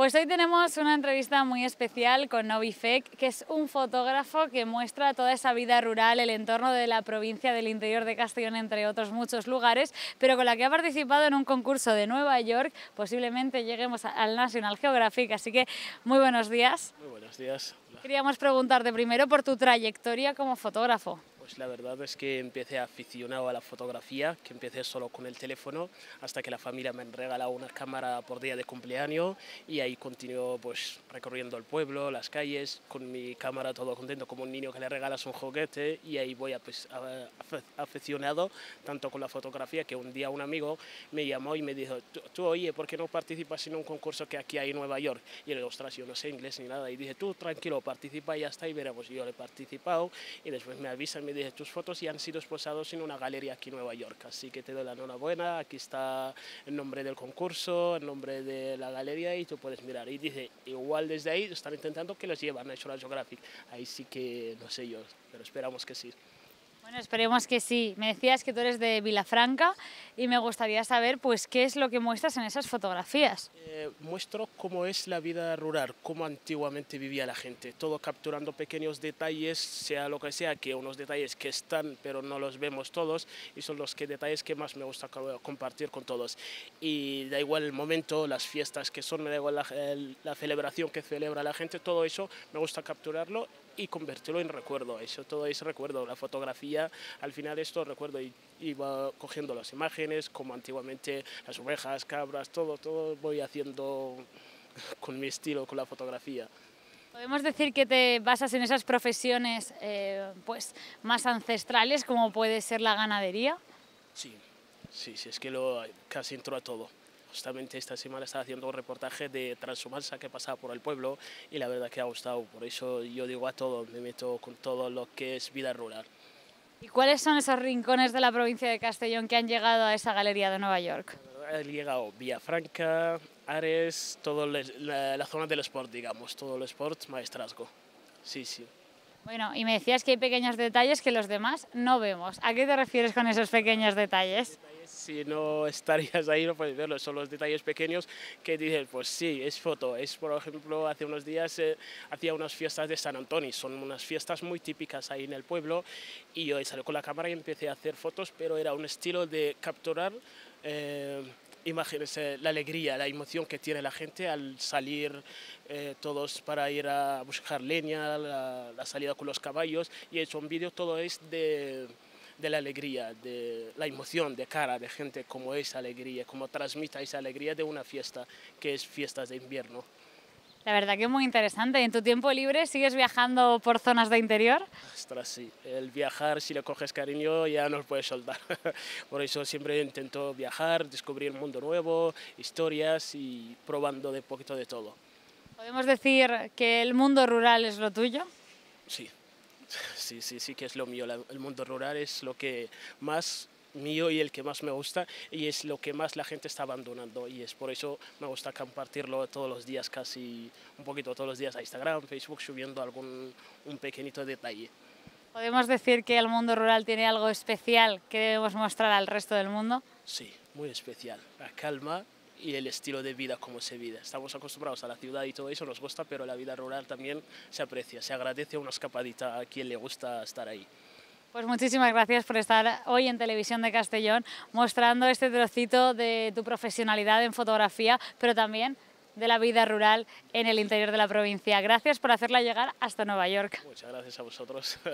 Pues hoy tenemos una entrevista muy especial con Novi Fek, que es un fotógrafo que muestra toda esa vida rural, el entorno de la provincia del interior de Castellón, entre otros muchos lugares, pero con la que ha participado en un concurso de Nueva York, posiblemente lleguemos al National Geographic, así que muy buenos días. Muy buenos días. Queríamos preguntarte primero por tu trayectoria como fotógrafo. Pues la verdad es que empecé aficionado a la fotografía, que empecé solo con el teléfono, hasta que la familia me regalado una cámara por día de cumpleaños y ahí continuó pues recorriendo el pueblo, las calles, con mi cámara todo contento, como un niño que le regalas un juguete y ahí voy pues, aficionado tanto con la fotografía que un día un amigo me llamó y me dijo, tú, oye, ¿por qué no participas en un concurso que aquí hay en Nueva York? Y le ostras, yo no sé inglés ni nada y dije, tú tranquilo, participa y ya está y veremos. Y yo le he participado y después me avisan, me tus fotos ya han sido exposados en una galería aquí en Nueva York, así que te doy la enhorabuena, aquí está el nombre del concurso, el nombre de la galería y tú puedes mirar. Y dice, igual desde ahí están intentando que los llevan a National Geographic, ahí sí que no sé yo, pero esperamos que sí. Bueno, esperemos que sí. Me decías que tú eres de Vilafranca y me gustaría saber pues qué es lo que muestras en esas fotografías. Eh, muestro cómo es la vida rural, cómo antiguamente vivía la gente, todo capturando pequeños detalles, sea lo que sea, que unos detalles que están pero no los vemos todos y son los que detalles que más me gusta compartir con todos. Y da igual el momento, las fiestas que son, me da igual la, la celebración que celebra la gente, todo eso me gusta capturarlo y convertirlo en recuerdo. Eso todo es recuerdo. La fotografía, al final esto recuerdo iba cogiendo las imágenes, como antiguamente las ovejas, cabras, todo, todo voy haciendo con mi estilo, con la fotografía. Podemos decir que te basas en esas profesiones eh, pues, más ancestrales, como puede ser la ganadería. Sí, sí, sí, es que lo casi entró a todo. Justamente esta semana estaba haciendo un reportaje de transhumanza que pasaba por el pueblo y la verdad que ha gustado. Por eso yo digo a todo, me meto con todo lo que es vida rural. ¿Y cuáles son esos rincones de la provincia de Castellón que han llegado a esa galería de Nueva York? Ha llegado Villafranca, Ares, toda la, la, zona del sport, digamos, todo el sport, maestrazgo. Sí, sí. Bueno, y me decías que hay pequeños detalles que los demás no vemos. ¿A qué te refieres con esos pequeños detalles? si no estarías ahí no puedes verlo, son los detalles pequeños que dices, pues sí, es foto, es por ejemplo, hace unos días eh, hacía unas fiestas de San Antonio, son unas fiestas muy típicas ahí en el pueblo y yo salí con la cámara y empecé a hacer fotos, pero era un estilo de capturar eh, imágenes, eh, la alegría, la emoción que tiene la gente al salir todos para ir a buscar leña, la, salida con los caballos y he hecho un vídeo, todo es de de la alegría, de la emoción de cara de gente, como esa alegría, como transmite esa alegría de una fiesta, que es fiestas de invierno. La verdad que es muy interesante. ¿Y en tu tiempo libre sigues viajando por zonas de interior? Ostras, sí. El viajar, si le coges cariño, ya no lo puedes soltar. por eso siempre intento viajar, descubrir un mundo nuevo, historias y probando de poquito de todo. ¿Podemos decir que el mundo rural es lo tuyo? Sí, sí, sí, sí que es lo mío. el mundo rural es lo que más mío y el que más me gusta y es lo que más la gente está abandonando y es por eso me gusta compartirlo todos los días, casi un poquito todos los días a Instagram, Facebook, subiendo algún un pequeñito detalle. ¿Podemos decir que el mundo rural tiene algo especial que debemos mostrar al resto del mundo? Sí, muy especial. La calma y el estilo de vida como se vive. Estamos acostumbrados a la ciudad y todo eso nos gusta, pero la vida rural también se aprecia, se agradece una escapadita a quien le gusta estar ahí. Pues muchísimas gracias por estar hoy en Televisión de Castellón mostrando este trocito de tu profesionalidad en fotografía, pero también de la vida rural en el interior de la provincia. Gracias por hacerla llegar hasta Nueva York. Muchas gracias a vosotros.